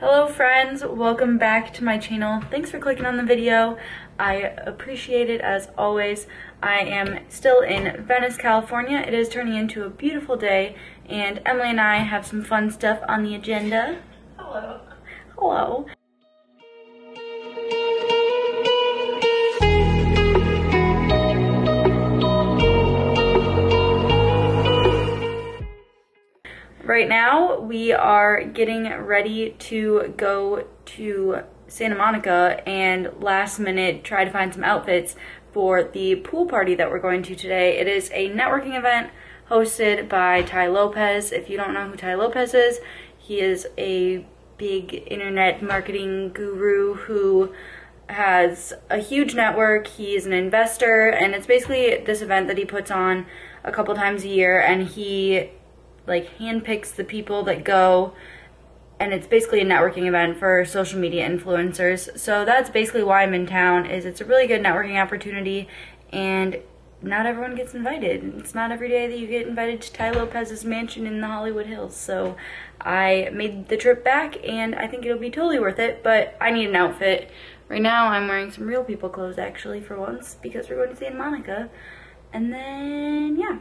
Hello friends, welcome back to my channel. Thanks for clicking on the video. I appreciate it as always. I am still in Venice, California. It is turning into a beautiful day and Emily and I have some fun stuff on the agenda. Hello. Hello. Right now, we are getting ready to go to Santa Monica and last minute try to find some outfits for the pool party that we're going to today. It is a networking event hosted by Tai Lopez. If you don't know who Tai Lopez is, he is a big internet marketing guru who has a huge network. He's an investor, and it's basically this event that he puts on a couple times a year, and he like handpicks the people that go and it's basically a networking event for social media influencers. So that's basically why I'm in town is it's a really good networking opportunity and not everyone gets invited. It's not every day that you get invited to Tai Lopez's mansion in the Hollywood Hills. So I made the trip back and I think it'll be totally worth it, but I need an outfit. Right now I'm wearing some real people clothes actually for once because we're going to Santa Monica. And then yeah,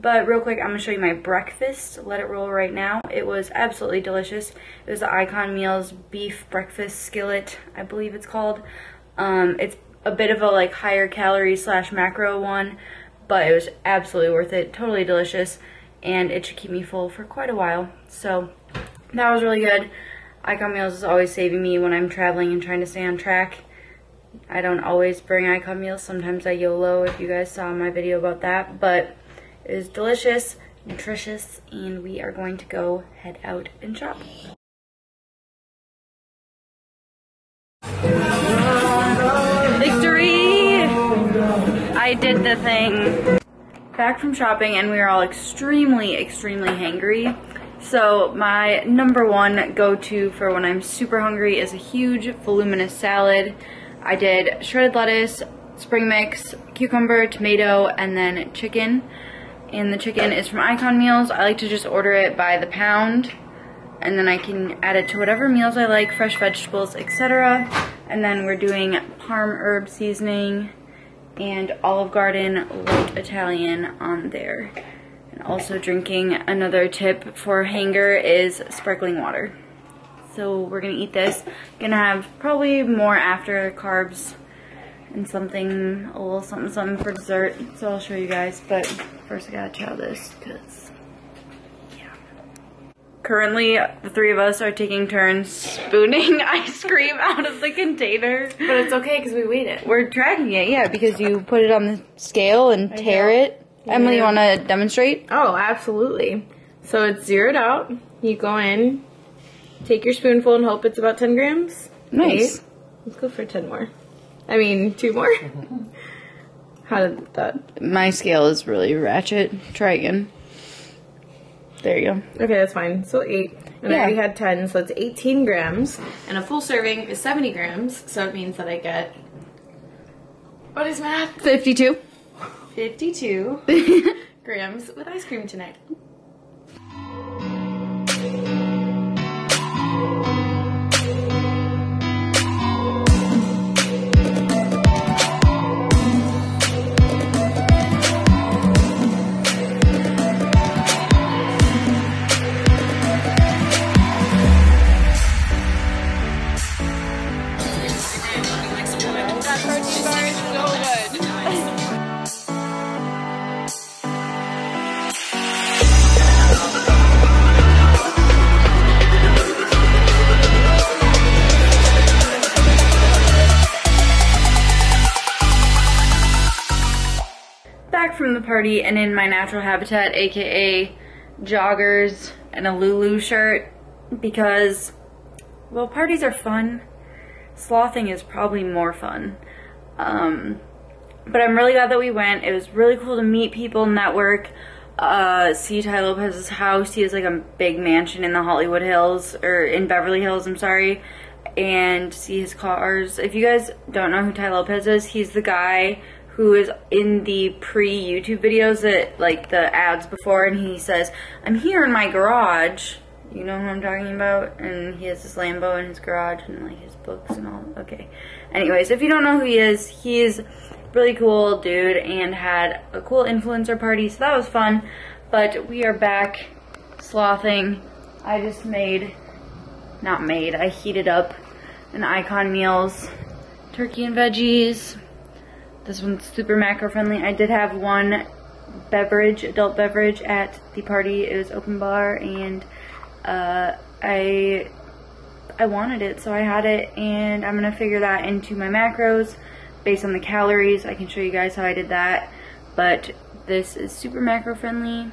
but real quick, I'm going to show you my breakfast. Let it roll right now. It was absolutely delicious. It was the Icon Meals Beef Breakfast Skillet, I believe it's called. Um, it's a bit of a like higher calorie slash macro one, but it was absolutely worth it. Totally delicious. And it should keep me full for quite a while. So that was really good. Icon Meals is always saving me when I'm traveling and trying to stay on track. I don't always bring Icon Meals. Sometimes I YOLO if you guys saw my video about that. But is delicious, nutritious, and we are going to go head out and shop. Victory! I did the thing. Back from shopping and we are all extremely, extremely hangry. So my number one go-to for when I'm super hungry is a huge voluminous salad. I did shredded lettuce, spring mix, cucumber, tomato, and then chicken and the chicken is from Icon Meals. I like to just order it by the pound and then I can add it to whatever meals I like, fresh vegetables, etc. And then we're doing parm herb seasoning and Olive Garden light Italian on there. And also drinking another tip for hanger is sparkling water. So we're gonna eat this. Gonna have probably more after carbs and something, a little something something for dessert. So I'll show you guys, but first I gotta chow this, because, yeah. Currently, the three of us are taking turns spooning ice cream out of the container. But it's okay because we weighed it. We're tracking it, yeah, because you put it on the scale and tare it. Yeah. Emily, you want to demonstrate? Oh, absolutely. So it's zeroed out. You go in, take your spoonful and hope it's about 10 grams. Nice. Eight. Let's go for 10 more. I mean, two more. Mm-hmm. How did that? My scale is really ratchet. Try again. There you go. Okay, that's fine. So eight. And yeah. I already had 10, so it's 18 grams. And a full serving is 70 grams, so it means that I get. What is math? 52. 52 grams with ice cream tonight. From the party and in my natural habitat, aka joggers and a Lulu shirt because, well, parties are fun. Slothing is probably more fun. Um, but I'm really glad that we went. It was really cool to meet people, network, uh, see Tai Lopez's house. He has like a big mansion in the Hollywood Hills, or in Beverly Hills, I'm sorry, and see his cars. If you guys don't know who Tai Lopez is, he's the guy who is in the pre-YouTube videos that like the ads before and he says, I'm here in my garage You know who I'm talking about? And he has this Lambo in his garage and like his books and all. Okay. Anyways, if you don't know who he is, he's really cool dude and had a cool influencer party, so that was fun. But we are back slothing. I just made, not made, I heated up an Icon Meals turkey and veggies. This one's super macro friendly. I did have one beverage, adult beverage at the party. It was open bar and uh, I I wanted it, so I had it, and I'm gonna figure that into my macros based on the calories. I can show you guys how I did that, but this is super macro friendly,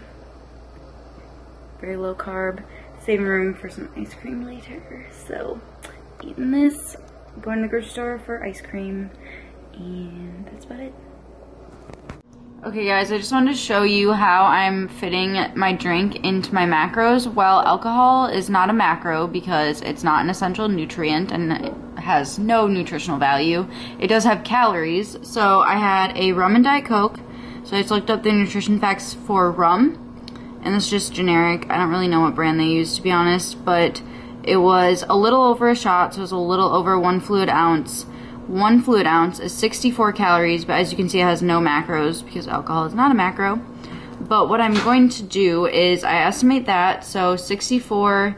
very low carb, saving room for some ice cream later. So, eating this, going to the grocery store for ice cream, and that's about it. Okay guys, I just wanted to show you how I'm fitting my drink into my macros. Well, alcohol is not a macro because it's not an essential nutrient and it has no nutritional value. It does have calories. So I had a rum and diet coke. So I just looked up the nutrition facts for rum. And it's just generic. I don't really know what brand they use to be honest, but it was a little over a shot, so it was a little over one fluid ounce one fluid ounce is 64 calories, but as you can see, it has no macros because alcohol is not a macro. But what I'm going to do is I estimate that, so 64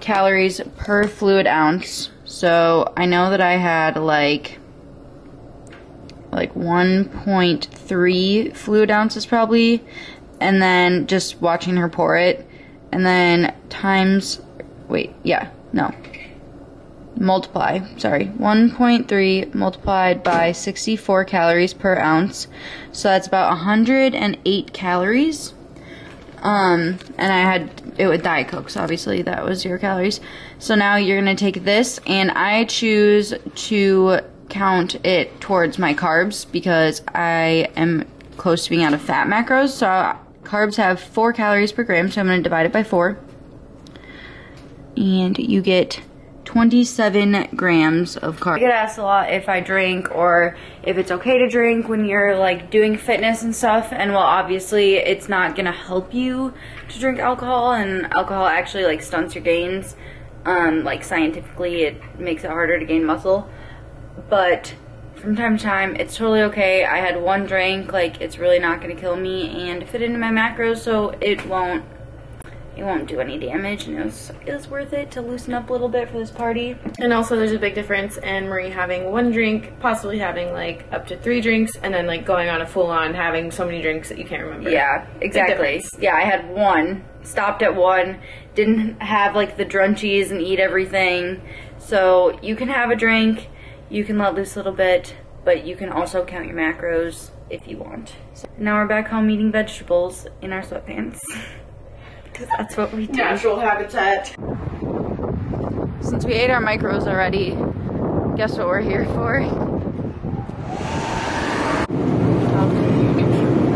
calories per fluid ounce. So I know that I had like like 1.3 fluid ounces probably, and then just watching her pour it, and then times, wait, yeah, no, multiply, sorry, 1.3 multiplied by 64 calories per ounce. So that's about 108 calories. Um, and I had it with Diet Coke, so obviously that was zero calories. So now you're gonna take this, and I choose to count it towards my carbs because I am close to being out of fat macros. So carbs have four calories per gram, so I'm gonna divide it by four. And you get 27 grams of carbs. I get asked a lot if I drink or if it's okay to drink when you're like doing fitness and stuff. And well, obviously it's not gonna help you to drink alcohol and alcohol actually like stunts your gains. Um, like scientifically it makes it harder to gain muscle. But from time to time, it's totally okay. I had one drink, like it's really not gonna kill me and fit into my macros so it won't it won't do any damage and it was, it was worth it to loosen up a little bit for this party. And also there's a big difference in Marie having one drink, possibly having like up to three drinks, and then like going on a full on having so many drinks that you can't remember. Yeah, exactly. Yeah, I had one, stopped at one, didn't have like the drunchies and eat everything. So you can have a drink, you can let loose a little bit, but you can also count your macros if you want. So now we're back home eating vegetables in our sweatpants. because that's what we do. Natural habitat. Since we ate our micros already, guess what we're here for?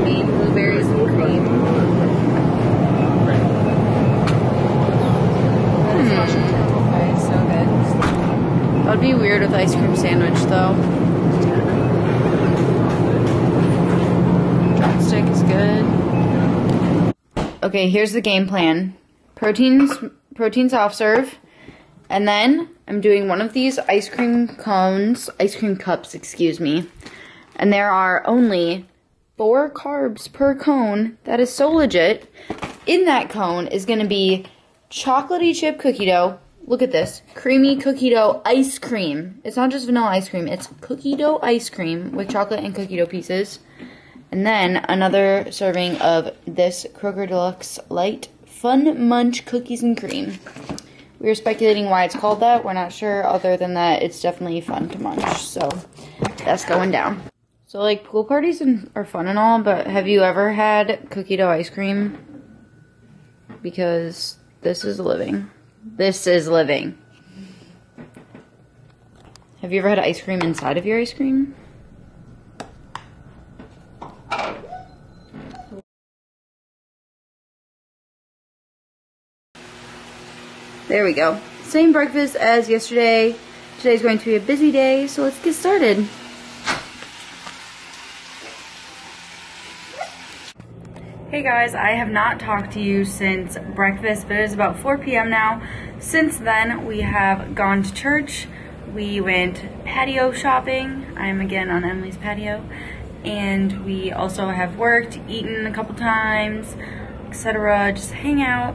Cream, blueberries and cream. Mm. so good. That would be weird with ice cream sandwich though. Okay, here's the game plan. Proteins, protein soft serve. And then I'm doing one of these ice cream cones, ice cream cups, excuse me. And there are only four carbs per cone. That is so legit. In that cone is going to be chocolatey chip cookie dough. Look at this. Creamy cookie dough ice cream. It's not just vanilla ice cream. It's cookie dough ice cream with chocolate and cookie dough pieces. And then another serving of this Kroger Deluxe Light Fun Munch Cookies and Cream. We are speculating why it's called that. We're not sure, other than that it's definitely fun to munch. So that's going down. So, like, pool parties and are fun and all, but have you ever had cookie dough ice cream? Because this is living. This is living. Have you ever had ice cream inside of your ice cream? There we go. Same breakfast as yesterday. Today's going to be a busy day, so let's get started. Hey guys, I have not talked to you since breakfast, but it is about 4 p.m. now. Since then, we have gone to church. We went patio shopping. I'm again on Emily's patio. And we also have worked, eaten a couple times, etc. Just hang out.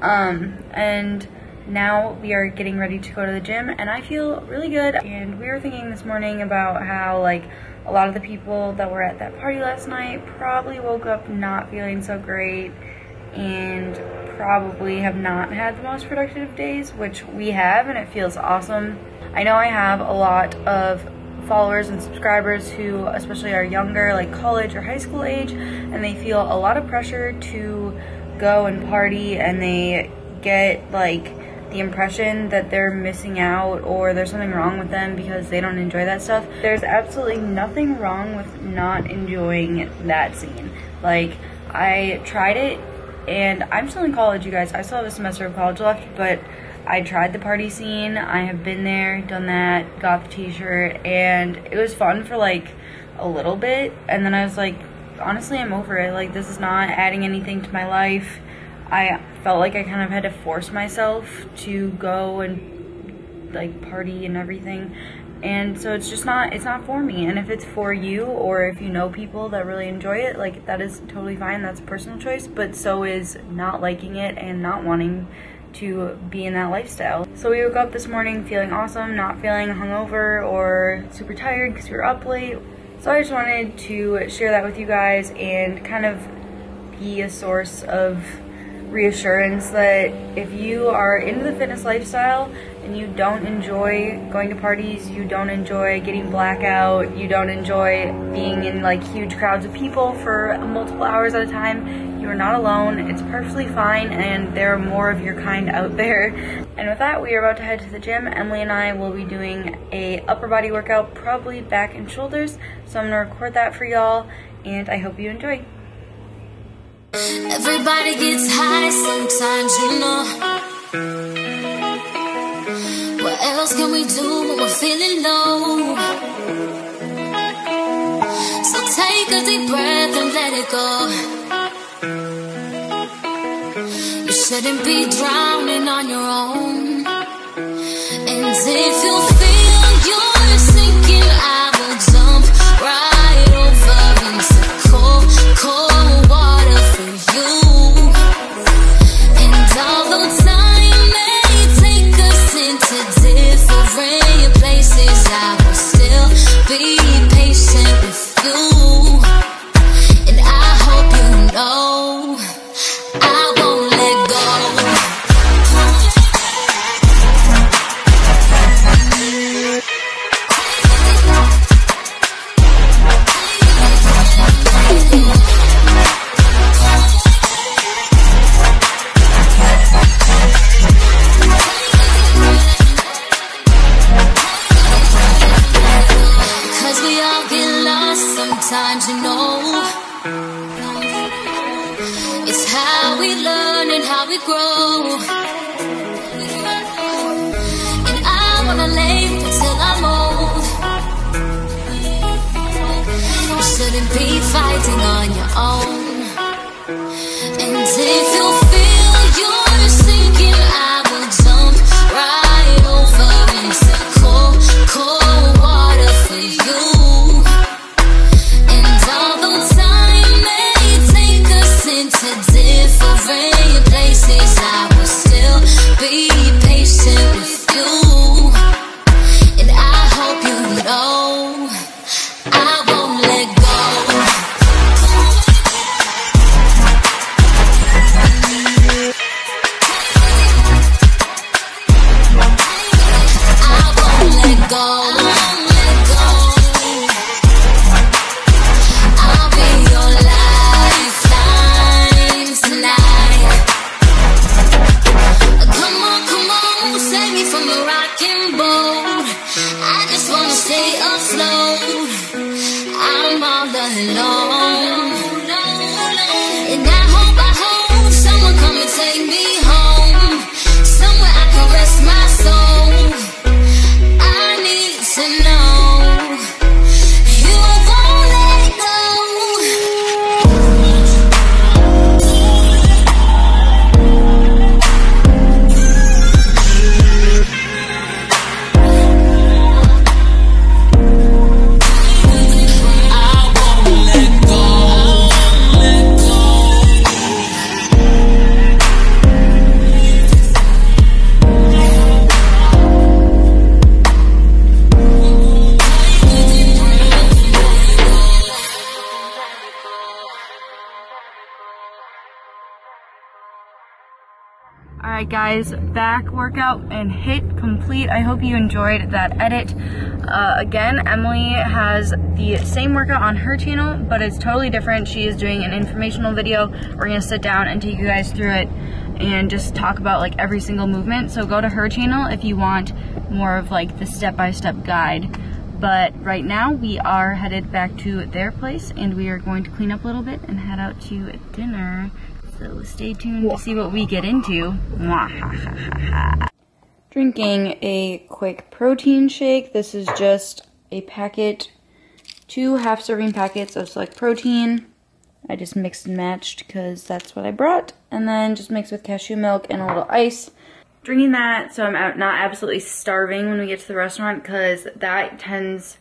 Um, and now we are getting ready to go to the gym, and I feel really good. And we were thinking this morning about how, like, a lot of the people that were at that party last night probably woke up not feeling so great and probably have not had the most productive days, which we have, and it feels awesome. I know I have a lot of followers and subscribers who especially are younger, like college or high school age, and they feel a lot of pressure to go and party and they get like the impression that they're missing out or there's something wrong with them because they don't enjoy that stuff. There's absolutely nothing wrong with not enjoying that scene. Like, I tried it and I'm still in college, you guys. I still have a semester of college left, but I tried the party scene. I have been there, done that, got the t shirt, and it was fun for like a little bit. And then I was like, honestly, I'm over it. Like, this is not adding anything to my life I felt like I kind of had to force myself to go and like party and everything. And so it's just not it's not for me. And if it's for you or if you know people that really enjoy it, like that is totally fine. That's a personal choice, but so is not liking it and not wanting to be in that lifestyle. So we woke up this morning feeling awesome, not feeling hungover or super tired because we were up late. So I just wanted to share that with you guys and kind of be a source of reassurance that if you are into the fitness lifestyle and you don't enjoy going to parties, you don't enjoy getting blackout, you don't enjoy being in like huge crowds of people for multiple hours at a time, you are not alone. It's perfectly fine and there are more of your kind out there. And with that, we are about to head to the gym. Emily and I will be doing a upper body workout, probably back and shoulders. So I'm gonna record that for y'all and I hope you enjoy. Everybody gets high sometimes, you know. What else can we do when we're feeling low? So take a deep breath and let it go. You shouldn't be drowning on your own. And if be fighting on your own. Right, guys, back workout and hit complete. I hope you enjoyed that edit. Uh, again, Emily has the same workout on her channel, but it's totally different. She is doing an informational video. We're gonna sit down and take you guys through it and just talk about like every single movement. So go to her channel if you want more of like the step-by-step -step guide. But right now we are headed back to their place and we are going to clean up a little bit and head out to dinner. So stay tuned to see what we get into. Drinking a quick protein shake. This is just a packet, two half serving packets of select protein. I just mixed and matched because that's what I brought. And then just mixed with cashew milk and a little ice. Drinking that so I'm not absolutely starving when we get to the restaurant because that tends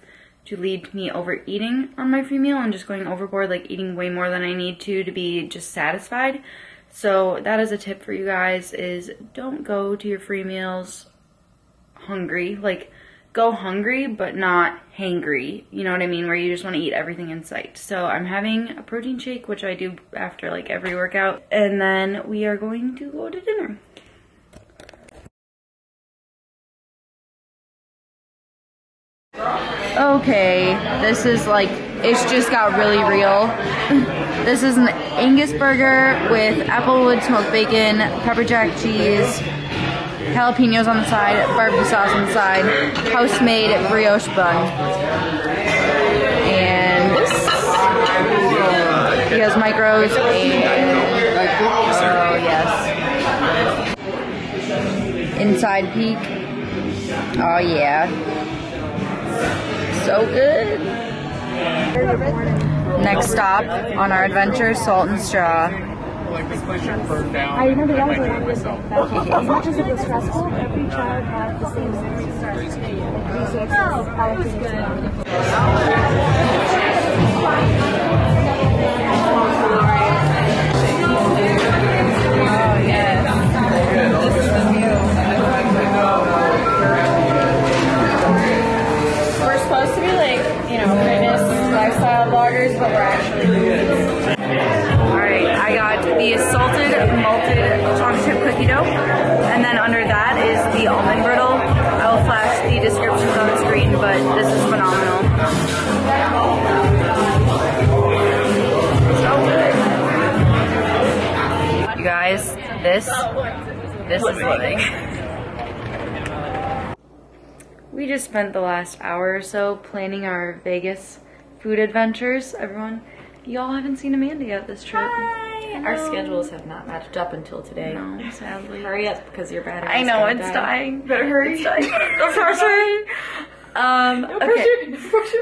to lead me overeating on my free meal and just going overboard, like eating way more than I need to to be just satisfied. So that is a tip for you guys is don't go to your free meals hungry. Like go hungry but not hangry. You know what I mean? Where you just want to eat everything in sight. So I'm having a protein shake, which I do after like every workout. And then we are going to go to dinner. Okay, this is like, it's just got really real. this is an Angus burger with applewood smoked bacon, pepper jack cheese, jalapenos on the side, barbecue sauce on the side, house-made brioche bun. And he has micros and, oh yes. Inside peek. Oh yeah so good. Next stop on our adventure, Salt and Straw. Like this place should burn down. I remember that was a myself. As much as it was stressful, every child had the same resources, but we're actually Alright, I got the salted malted chocolate chip cookie dough, and then under that is the almond brittle. I will flash the descriptions on the screen, but this is phenomenal. So good. You guys, this, this is living. We just spent the last hour or so planning our Vegas food adventures. Everyone, y'all haven't seen Amanda yet this trip. Hi. Our schedules have not matched up until today. No, sadly. Hurry up because your battery. I know it's die. dying. Better hurry. It's dying. I'm sorry. Um, okay.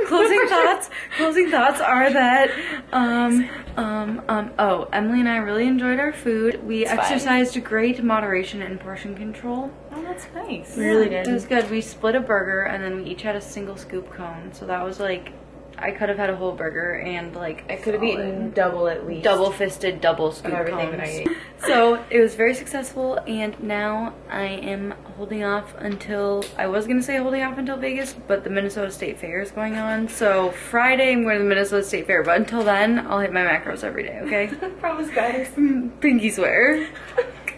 closing thoughts. Closing thoughts are that, um, um, um, oh, Emily and I really enjoyed our food. We it's exercised fine. great moderation and portion control. Oh, that's nice. We really did. It was good. We split a burger and then we each had a single scoop cone. So that was like I could have had a whole burger and like I could have eaten double at least. Double fisted, double scoop everything cones. that I ate. so it was very successful and now I am holding off until I was gonna say holding off until Vegas, but the Minnesota State Fair is going on. So Friday I'm going to the Minnesota State Fair, but until then I'll hit my macros every day, okay? Promise guys. Mm, pinky swear.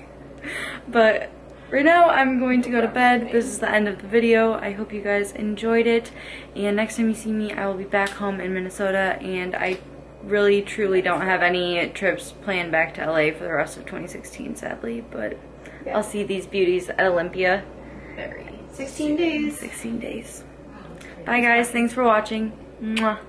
but Right now, I'm going to go to bed. This is the end of the video. I hope you guys enjoyed it. And next time you see me, I will be back home in Minnesota. And I really, truly don't have any trips planned back to LA for the rest of 2016, sadly. But yeah. I'll see these beauties at Olympia. Very. 16 days. 16 days. Bye, guys. Thanks for watching. Mwah.